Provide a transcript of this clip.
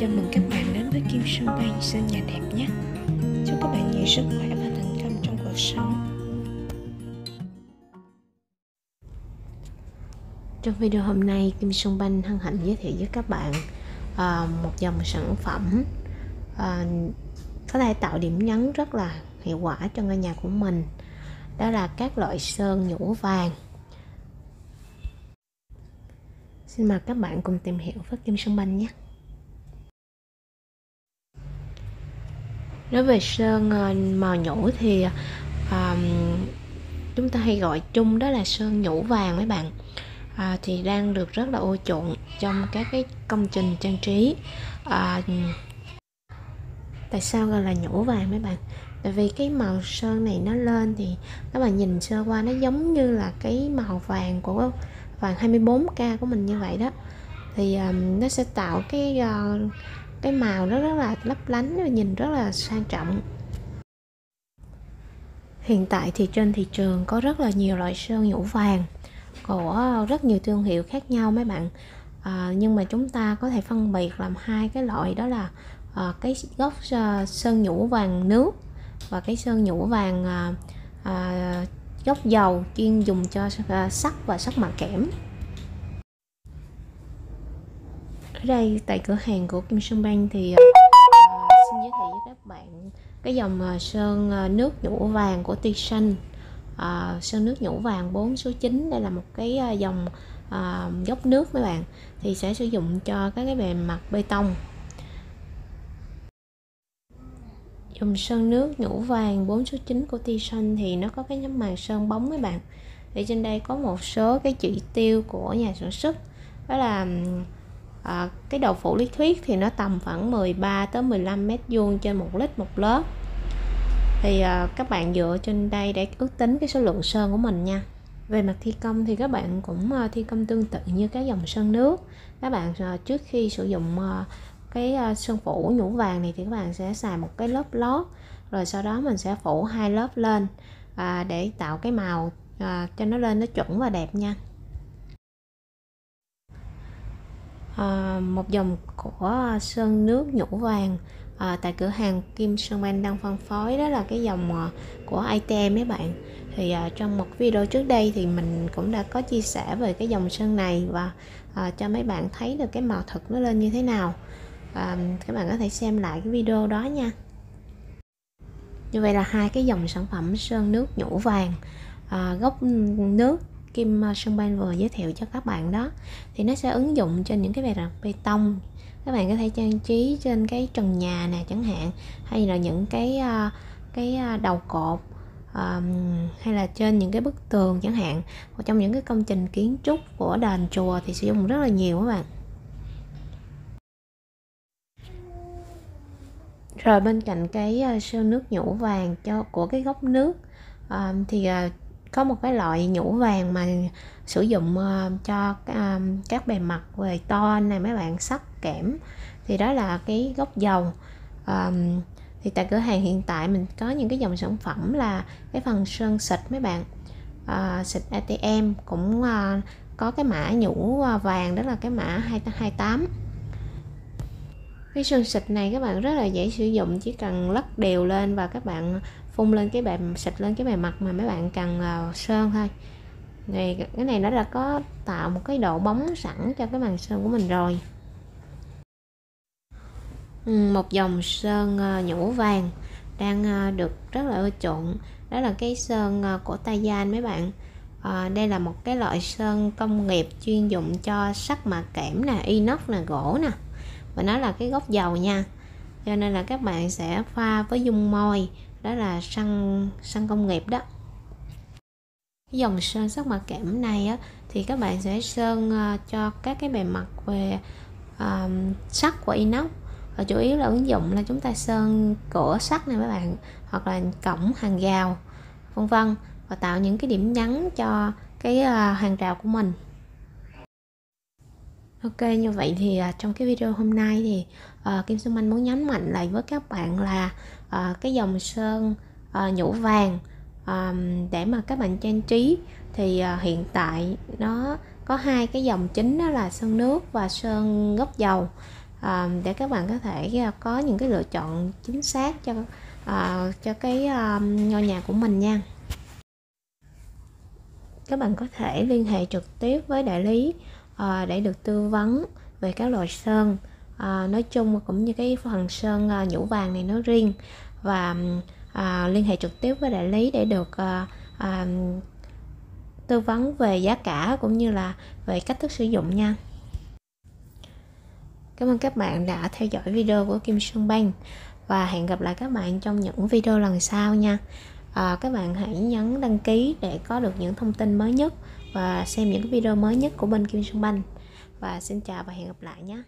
Chào mừng các bạn đến với Kim Sơn Bay xanh nhà đẹp nhé. Chúc các bạn nhiều sức khỏe và thành công trong cuộc sống. Trong video hôm nay, Kim Sơn Banh hân hạnh giới thiệu với các bạn à, một dòng sản phẩm à, có thể tạo điểm nhấn rất là hiệu quả cho ngôi nhà của mình. Đó là các loại sơn nhũ vàng. Xin mời các bạn cùng tìm hiểu với Kim Sơn Banh nhé. Nói về sơn ờ, màu nhũ thì um, chúng ta hay gọi chung đó là sơn nhũ vàng mấy bạn. À, thì đang được rất là ưa chuộng trong các cái công trình trang trí. À, tại sao gọi là nhũ vàng mấy bạn? Tại vì cái màu sơn này nó lên thì các bạn nhìn sơ qua nó giống như là cái màu vàng của vàng 24k của mình như vậy đó. Thì um, nó sẽ tạo cái uh, cái màu nó rất là lấp lánh và nhìn rất là sang trọng. Hiện tại thì trên thị trường có rất là nhiều loại sơn nhũ vàng của rất nhiều thương hiệu khác nhau mấy bạn. À, nhưng mà chúng ta có thể phân biệt làm hai cái loại đó là à, cái gốc à, sơn nhũ vàng nước và cái sơn nhũ vàng à, à, gốc dầu chuyên dùng cho à, sắt và sắt mặt kẽm. Ở đây tại cửa hàng của Kim Sơn Bang thì uh, xin giới thiệu với các bạn cái dòng uh, sơn uh, nước nhũ vàng của Tisan uh, sơn nước nhũ vàng 4 số 9 đây là một cái uh, dòng uh, gốc nước mấy bạn thì sẽ sử dụng cho các cái bề mặt bê tông. Dòng sơn nước nhũ vàng 4 số 9 của Tisan thì nó có cái nhóm màng sơn bóng mấy bạn. Thì trên đây có một số cái chỉ tiêu của nhà sản xuất đó là à, cái đầu phủ lý thuyết thì nó tầm khoảng 13 tới 15 mét vuông trên một lít một lớp. Thì à, các bạn dựa trên đây để ước tính cái số lượng sơn của mình nha. Về mặt thi công thì các bạn cũng ờ, thi công tương tự như các dòng sơn nước. Các bạn trước khi sử dụng cái sơn phủ nhũ vàng này thì các bạn sẽ xài một cái lớp lót rồi sau đó mình sẽ phủ hai lớp lên à, để tạo cái màu à, cho nó lên nó chuẩn và đẹp nha. À, một dòng của sơn nước nhũ vàng à, tại cửa hàng Kim Sơn Ban đang phân phối. Đó là cái dòng à, của ITM mấy bạn. Thì à, trong một video trước đây thì mình cũng đã có chia sẻ về cái dòng sơn này và à, cho mấy bạn thấy được cái màu thực nó lên như thế nào. À, các bạn có thể xem lại cái video đó nha. Như vậy là hai cái dòng sản phẩm sơn nước nhũ vàng à, gốc nước Kim à, Sơn Ban vừa giới thiệu cho các bạn đó. Thì nó sẽ ứng dụng trên những cái bề mặt bê tông. Các bạn có thể trang trí trên cái trần nhà nè chẳng hạn hay là những cái à, cái à, đầu cột um, hay là trên những cái bức tường chẳng hạn. Hoặc trong những cái công trình kiến trúc của đền chùa thì sử dụng rất là nhiều các bạn. Rồi bên cạnh cái sơn nước nhũ vàng cho của cái gốc nước um, thì uh, có một cái loại nhũ vàng mà sử dụng uh, cho ờ, các bề mặt về to này mấy bạn sắt kẽm. Thì đó là cái gốc dầu. Um, thì tại cửa hàng hiện tại mình có những cái dòng sản phẩm là cái phần sơn xịt mấy bạn. Uh, xịt ATM cũng uh, có cái mã nhũ vàng đó là cái mã 228 cái sơn xịt này các bạn rất là dễ sử dụng chỉ cần lắc đều lên và các bạn phun lên cái bề xịt lên cái bề mặt mà mấy bạn cần uh, sơn thôi. Thì cái này nó đã có tạo một cái độ bóng sẵn cho cái màn sơn của mình rồi. Ừ, một dòng sơn ờ, nhũ vàng đang ờ, được rất là ưa chuộng. Đó là cái sơn của Taiyan mấy bạn. À, đây là một cái loại sơn công nghiệp chuyên dụng cho sắt mạ kẽm nè inox nè gỗ nè. Và nó là cái gốc dầu nha. Cho nên là các bạn sẽ pha với dung môi đó là xăng xăng công nghiệp đó. Cái dòng sơn sắc mặt kẽm này á, thì các bạn sẽ sơn ờ, cho các cái bề mặt về uh, sắt của inox. Và chủ yếu là ứng dụng là chúng ta sơn cửa sắt này các bạn hoặc là cổng hàng rào vân vân và tạo những cái điểm nhấn cho cái uh, hàng rào của mình. Ok như vậy thì uh, trong cái video hôm nay thì uh, Kim Xuân Anh muốn nhấn mạnh lại với các bạn là uh, cái dòng sơn uh, nhũ vàng um, để mà các bạn trang trí thì uh, hiện tại nó có hai cái dòng chính đó là sơn nước và sơn gốc dầu. À, để các bạn có thể có những cái lựa chọn chính xác cho uh, cho cái um, ngôi nhà của mình nha. Các bạn có thể liên hệ trực tiếp với đại lý à, để được tư vấn về các loại sơn. À, nói chung cũng như cái phần sơn à, nhũ vàng này nói riêng và à, liên hệ trực tiếp với đại lý để được à, à, tư vấn về giá cả cũng như là về cách thức sử dụng nha. Cảm ơn các bạn đã theo dõi video của Kim Sơn Bang và hẹn gặp lại các bạn trong những video lần sau nha. À, các bạn hãy nhấn đăng ký để có được những thông tin mới nhất và xem những video mới nhất của bên Kim Sơn Banh. Và xin chào và hẹn gặp lại nhé.